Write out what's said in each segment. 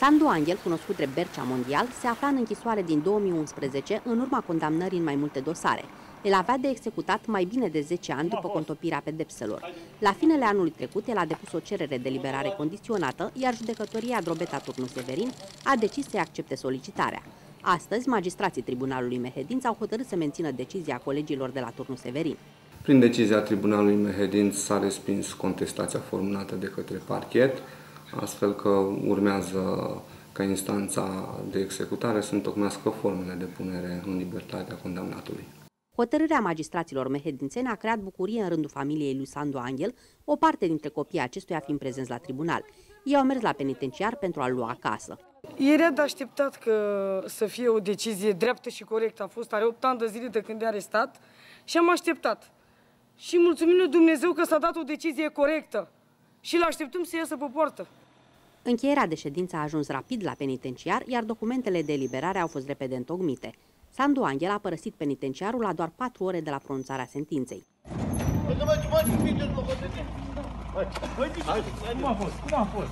Sandu Angel, cunoscut drept Bercea Mondial, se afla în închisoare din 2011 în urma condamnării în mai multe dosare. El avea de executat mai bine de 10 ani după contopirea pedepselor. La finele anului trecut, el a depus o cerere de liberare condiționată, iar judecătoria Drobeta Turnu Severin a decis să-i accepte solicitarea. Astăzi, magistrații Tribunalului Mehedinț au hotărât să mențină decizia colegilor de la Turnu Severin. Prin decizia Tribunalului Mehedinț s-a respins contestația formulată de către parchet, astfel că urmează ca instanța de executare să întocmească formele de punere în libertatea condamnatului. Hotărârea magistraților mehedințeni a creat bucurie în rândul familiei lui Sandu Angel, o parte dintre copiii acestuia fiind prezenți la tribunal. Ei au mers la penitenciar pentru a-l lua acasă. Era de așteptat că să fie o decizie dreaptă și corectă. A fost are 8 ani de zile de când e arestat și am așteptat. Și mulțumim lui Dumnezeu că s-a dat o decizie corectă și îl așteptăm să iasă pe poartă. Încheierea de ședință a ajuns rapid la penitenciar, iar documentele de eliberare au fost repede întocmite. Sandu Angel a părăsit penitenciarul la doar 4 ore de la pronunțarea sentinței.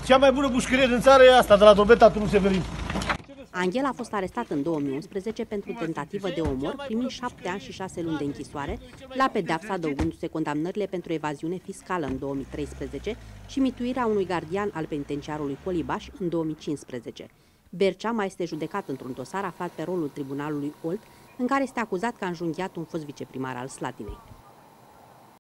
Cea mai bună bușcărie din țară e asta, de la Dobeta Tunu Severin. Angel a fost arestat în 2011 pentru tentativă de omor, primind 7 ani și 6 luni de închisoare, la pedeapsa adăugându-se condamnările pentru evaziune fiscală în 2013 și mituirea unui gardian al penitenciarului Colibaș în 2015. Bercea mai este judecat într-un dosar aflat pe rolul tribunalului Olt, în care este acuzat că a înjunghiat un fost viceprimar al Slatinei.